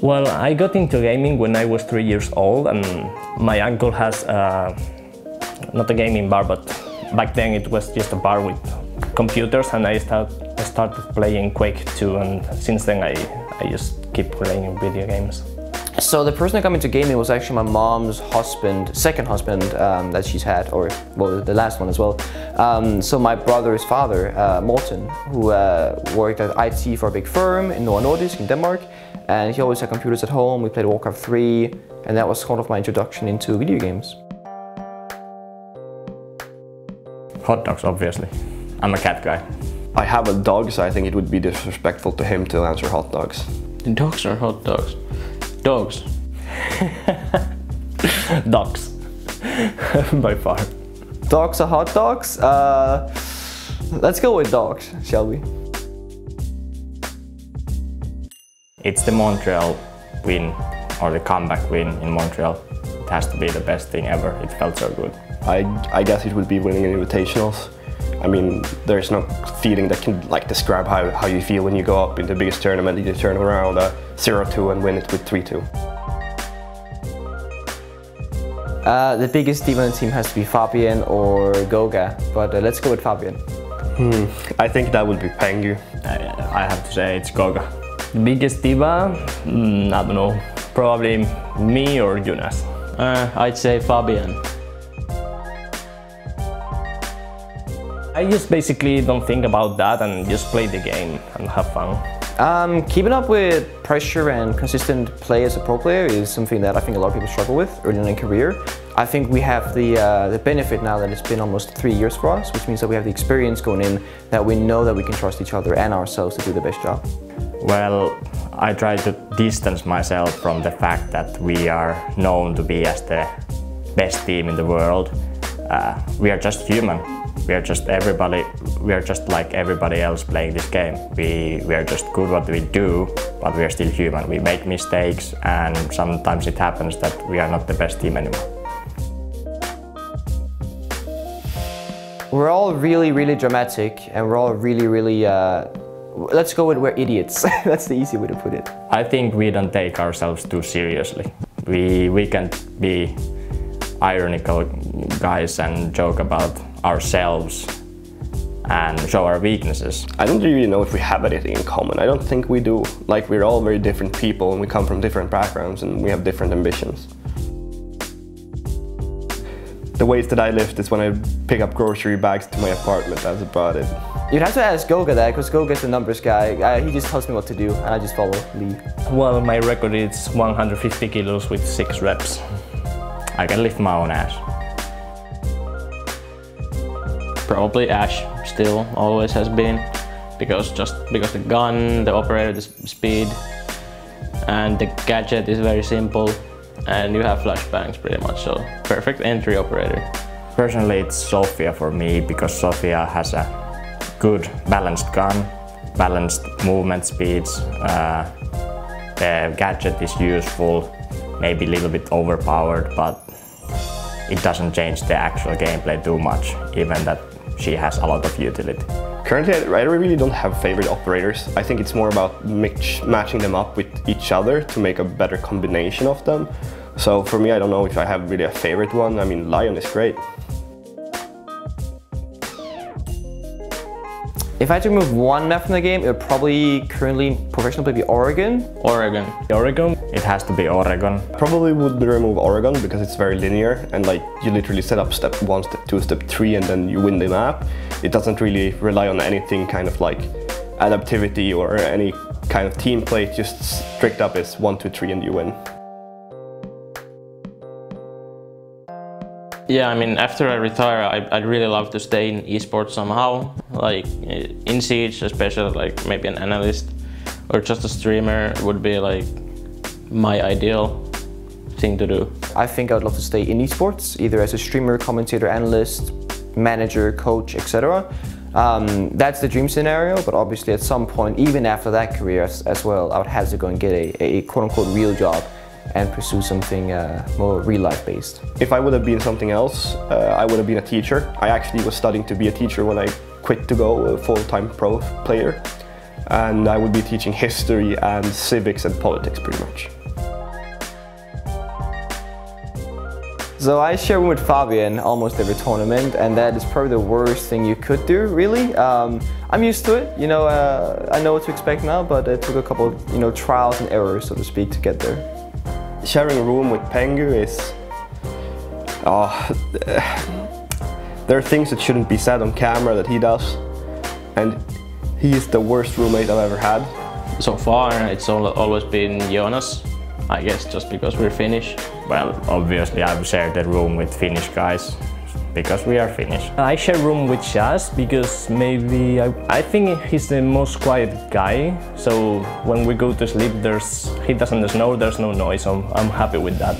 Well, I got into gaming when I was three years old, and my uncle has uh, not a gaming bar, but back then it was just a bar with computers, and I, start, started playing Quake 2, and since then I, I just keep playing video games. So the person that got me into gaming was actually my mom's husband, second husband um, that she's had, or well, the last one as well. Um, so my brother's father, uh, Morten, who uh, worked at IT for a big firm in Novo Nordisk in Denmark, and he always had computers at home. We played Warcraft 3, and that was sort of my introduction into video games. Hot dogs, obviously. I'm a cat guy. I have a dog, so I think it would be disrespectful to him to answer hot dogs. Dogs are hot dogs. Dogs. Dogs. By far. Dogs are hot dogs? Uh, let's go with dogs, shall we? It's the Montreal win, or the comeback win in Montreal. It has to be the best thing ever. It felt so good. I, I guess it would be winning an invitationals. I mean, there's no feeling that can like describe how, how you feel when you go up in the biggest tournament. And you turn around a 0-2 and win it with 3-2. Uh, the biggest demon on the team has to be Fabian or Goga, but uh, let's go with Fabian. Hmm. I think that would be Pengu. I, I have to say it's Goga. The biggest diva? Mm, I don't know. Probably me or Jonas. Uh, I'd say Fabian. I just basically don't think about that and just play the game and have fun. Um, keeping up with pressure and consistent play as a pro player is something that I think a lot of people struggle with early in their career. I think we have the, uh, the benefit now that it's been almost three years for us, which means that we have the experience going in that we know that we can trust each other and ourselves to do the best job. Well, I try to distance myself from the fact that we are known to be as the best team in the world. Uh, we are just human. We are just everybody. We are just like everybody else playing this game. We we are just good what we do, but we are still human. We make mistakes, and sometimes it happens that we are not the best team anymore. We're all really, really dramatic, and we're all really, really. Uh, let's go with we're idiots. That's the easy way to put it. I think we don't take ourselves too seriously. We we can be ironical guys and joke about ourselves and show our weaknesses. I don't really know if we have anything in common. I don't think we do. Like we're all very different people and we come from different backgrounds and we have different ambitions. The ways that I lift is when I pick up grocery bags to my apartment, that's about it. You'd have to ask Goga that, because Goga's the numbers guy. Uh, he just tells me what to do, and I just follow lead. Well, my record is 150 kilos with 6 reps. I can lift my own ass. Probably Ash still always has been because just because the gun, the operator, the speed and the gadget is very simple and you have flashbangs pretty much so perfect entry operator. Personally it's Zofia for me because Zofia has a good balanced gun, balanced movement speeds, uh, the gadget is useful, maybe a little bit overpowered but it doesn't change the actual gameplay too much even that she has a lot of utility. Currently, I really don't have favorite operators. I think it's more about mix, matching them up with each other to make a better combination of them. So for me, I don't know if I have really a favorite one. I mean, Lion is great. If I had to remove one map from the game, it would probably currently professionally be Oregon. Oregon. Oregon? It has to be Oregon. Probably would remove Oregon because it's very linear and like you literally set up step one, step two, step three and then you win the map. It doesn't really rely on anything kind of like adaptivity or any kind of team play, just strict up is one, two, three and you win. Yeah, I mean, after I retire, I, would really love to stay in esports somehow, like in Siege, especially like maybe an analyst or just a streamer would be like my ideal thing to do. I think I would love to stay in esports, either as a streamer, commentator, analyst, manager, coach, etc. Um, that's the dream scenario, but obviously at some point, even after that career as, as well, I would have to go and get a, a quote-unquote real job and pursue something uh, more real life based. If I would have been something else, uh, I would have been a teacher. I actually was studying to be a teacher when I quit to go a full-time pro player and I would be teaching history and civics and politics pretty much. So I share with Fabian almost every tournament and that is probably the worst thing you could do really. Um, I'm used to it, you know, uh, I know what to expect now but it took a couple of, you know, trials and errors so to speak to get there. Sharing a room with Pengu is... Oh, there are things that shouldn't be said on camera that he does and he is the worst roommate I've ever had. So far, it's al- always been Jonas, I guess just because we're Finnish. Well, obviously I've shared the room with Finnish guys because we are Finnish. I share room with Shas because maybe I, I think he's the most quiet guy. So when we go to sleep, there's he doesn't snore, there's no noise. So I'm happy with that.